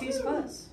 She's fuzz.